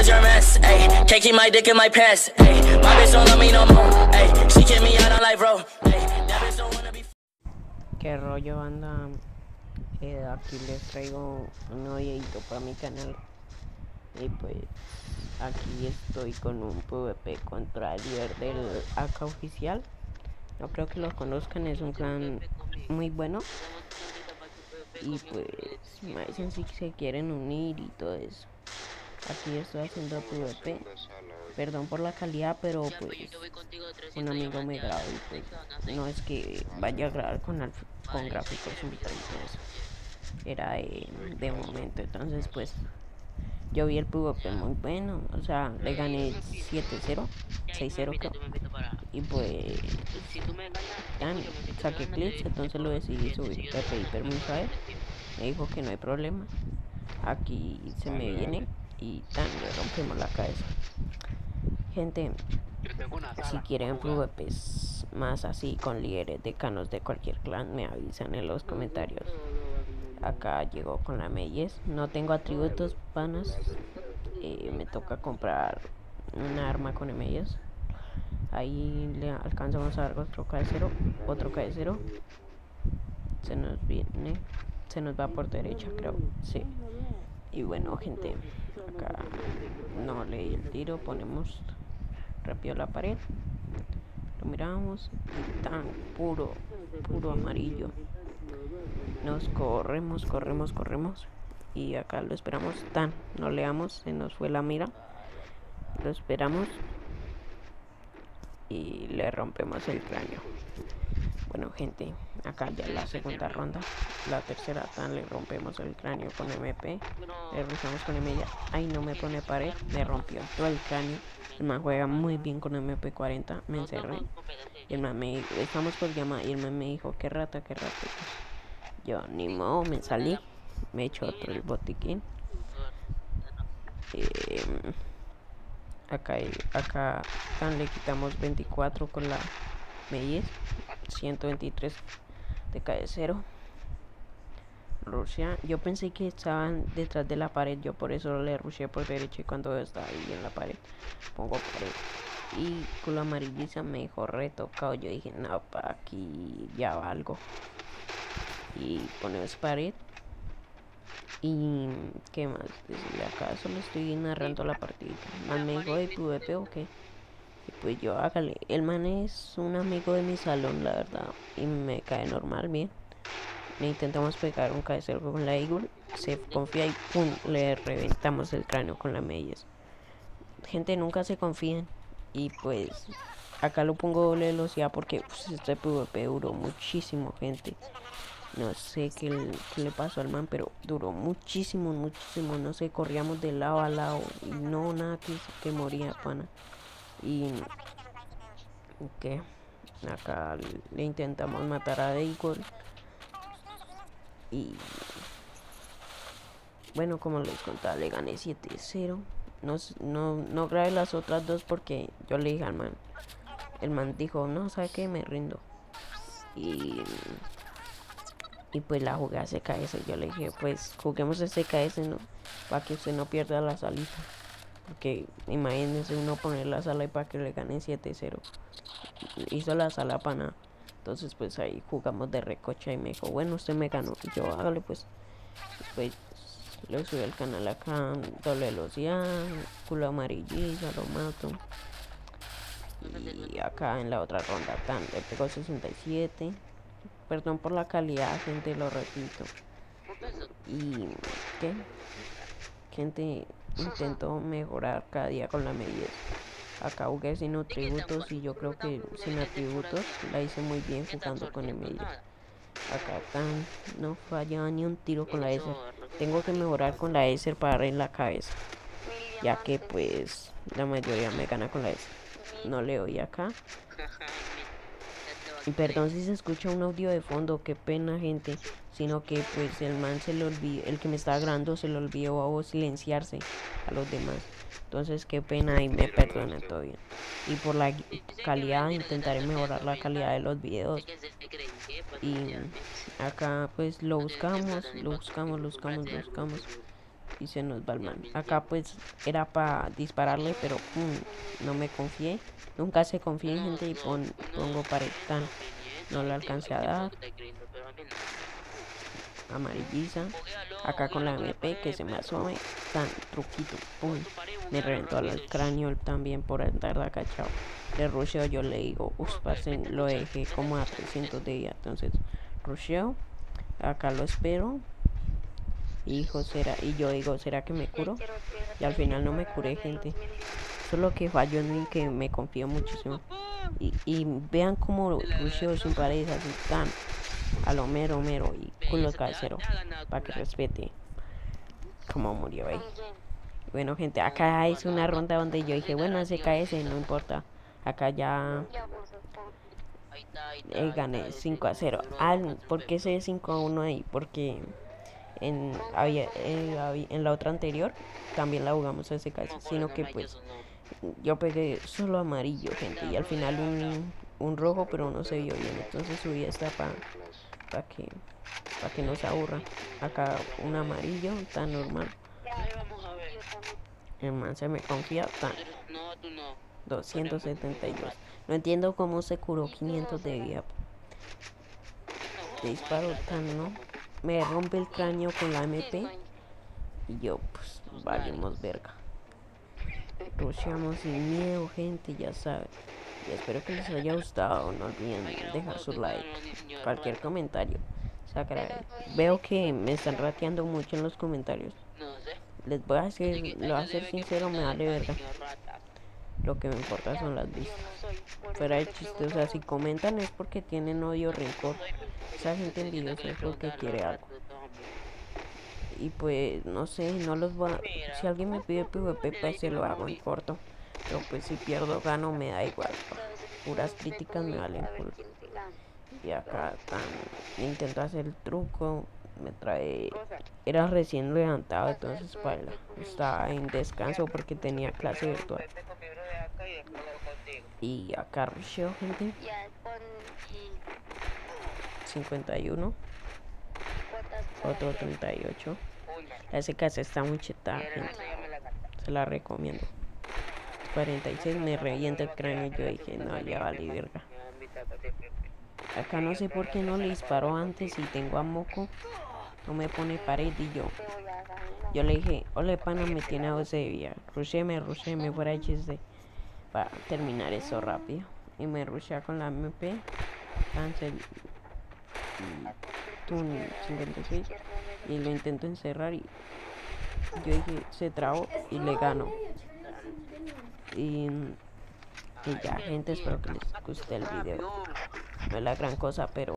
Is your mess. Can't keep my dick in my pants. My don't love me no more. She me out life, bro. ¿Qué rollo anda? Eh, aquí les traigo un videito para mi canal. Y pues aquí estoy con un PvP contra del AK oficial. No creo que lo conozcan, es un clan muy bueno. Y pues me dicen si se quieren unir y todo eso. Aquí estoy haciendo PvP. Perdón por la calidad, pero pues un amigo me graba y pues no es que vaya a grabar con, con gráficos ultra y eso. Era eh, de momento, entonces pues yo vi el PvP muy bueno, o sea, le gané 7-0, 6-0 creo. Y pues ya, saqué clips, entonces lo decidí subir. Le pedí permiso a él, me dijo que no hay problema. Aquí se me viene y tan le rompemos la cabeza. Gente, si quieren PvPs más así con líderes decanos de cualquier clan, me avisan en los comentarios. Acá llegó con la Meyes. No tengo atributos panas. eh, me toca comprar una arma con Meyes. Ahí le alcanzamos a dar otro K0. Otro K0. Se nos viene. Se nos va por derecha, creo. Sí. Y bueno, gente. Acá no leí el tiro. Ponemos rápido la pared. Lo miramos. Y tan puro. Puro amarillo. Nos corremos, corremos, corremos. Y acá lo esperamos. Tan, no leamos, se nos fue la mira. Lo esperamos. Y le rompemos el cráneo. Bueno, gente, acá ya la segunda ronda. La tercera tan le rompemos el cráneo con MP. Le rozamos con MP. Ay, no me pone pared. Me rompió todo el cráneo. El man juega muy bien con MP40. Me encerré. Y el man me estamos por llamada. Y el man me dijo, qué rata, qué rata. Yo ni modo, me salí, me echo otro el botiquín. Em, acá, acá le quitamos 24 con la Meyes, 123 de cae 0. Rusia, yo pensé que estaban detrás de la pared, yo por eso le rushé por derecha y cuando estaba ahí en la pared, pongo pared. Y con la amarillita me dejó retocado, yo dije, no, pa, aquí ya valgo y ponemos pared y qué más decirle acá solo estoy narrando la partida dijo de PvP o qué y pues yo hágale. El man es un amigo de mi salón la verdad. Y me cae normal bien. Le intentamos pegar un KSL con la Eagle. Se confía y pum le reventamos el cráneo con la Meyes gente nunca se confíen. Y pues acá lo pongo doble velocidad porque pues, este PvP duró muchísimo gente no sé qué, le- qué pasó al man, pero duró muchísimo, muchísimo. No sé, corríamos de lado a lado y no nada que, que moría, pana. Y que acá le intentamos matar a Deicor. Y bueno, como les contaba, le gané 7-0. No, no, no grabé las otras dos porque yo le dije al man. El man dijo, no, ¿sabe qué? Me rindo. Y y pues la jugué a CKS. Yo le dije, pues juguemos a CKS, ¿no? Para que usted no pierda la salita. Porque imagínense uno poner la sala y para que le ganen 7-0. Hizo la sala para nada. Entonces pues ahí jugamos de recocha y me dijo, bueno, usted me ganó. Y yo, hágale pues. Pues le subí al canal acá, doble velocidad, culo amarillista, lo mato. Y acá en la otra ronda tan, le pegó 67. Perdón por la calidad, gente, lo repito. Y qué? Gente, intento mejorar cada día con la medida. Acá jugué sin atributos y yo creo que sin atributos la hice muy bien jugando con el medio. Acá tan no fallaba ni un tiro con la S. Tengo que mejorar con la S para darle en la cabeza. Ya que pues la mayoría me gana con la S. No le oí acá. Y perdón si se escucha un audio de fondo, qué pena gente. Sino que pues el man se le olvidó, el que me estaba grabando se le olvidó a silenciarse a los demás. Entonces qué pena y me perdonan todo bien. Y por la calidad intentaré mejorar la calidad de los videos. Y acá pues lo buscamos, lo buscamos, lo buscamos, lo buscamos. Y se nos va el man. Acá pues era para dispararle, pero pum, no me confié. Nunca se confía en gente y pon, pongo pared tan. No le alcancé a dar. Amarilliza. Acá con la MP que se me asome. Tan truquito. Pum. Me reventó el cráneo también por andar de acachado. Le rusheo, yo le digo, uff, lo dejé como a 300 de día. Entonces, rusheo. Acá lo espero. Hijo, será. Y yo digo, ¿será que me curo? Y al final no me curé, gente. Solo que falló en mí que me confío muchísimo. Y, y vean cómo rusheo sin paredes así tan a lo mero mero y culo cabecero para que respete como murió ahí. Bueno gente, acá es una ronda donde yo dije, bueno, ese KS no importa. Acá ya eh, gané 5 a 0. Ah, ¿Por qué ese 5 a 1 ahí? Porque en, había, eh, en la otra anterior también la jugamos ese KS, sino que pues yo pegué solo amarillo, gente, y al final un, un rojo, pero no se vio bien. Entonces subí esta para pa que, para que no se aburra. Acá un amarillo tan normal. El se me confía tan. 272. No entiendo cómo se curó 500 de vida. Disparo tan, ¿no? Me rompe el cráneo con la MP. Y yo, pues, valimos verga. Rusheamos sin miedo, gente, ya saben. Y espero que les haya gustado. No olviden dejar su like. Cualquier comentario. Veo que me están rateando mucho en los comentarios. Les voy a decir, lo voy a ser sincero, me vale verga. Lo que me importa son las vistas. Fuera de chiste, o sea, si comentan es porque tienen odio rencor. Esa gente envidiosa es porque quiere algo. Y pues, no sé, no los voy a... Si alguien me pide PvP, pues se lo hago en corto. Pero pues si pierdo gano me da igual. Puras críticas me valen Y acá tan, intento hacer el truco. Me trae. Era recién levantado, entonces para estaba en descanso porque tenía clase virtual. Y acá rusheo, gente. 51. Otro 38. Ese caso está muy chetada, gente. Se la recomiendo. 46 me revienta el cráneo y yo dije, no, ya vale verga. Acá no sé por qué no le disparó antes y tengo a Moco. No me pone pared y yo. Yo le dije, hola pana, me tiene a 12 de vida. Rusheme, rusheme fuera HSD. Para terminar eso rápido. Y me rushea con la MP. Cancel. Tun 56. Y lo intento encerrar y yo dije, se trabó y le gano. Y, y ya, gente, espero que les guste el video. No es la gran cosa, pero...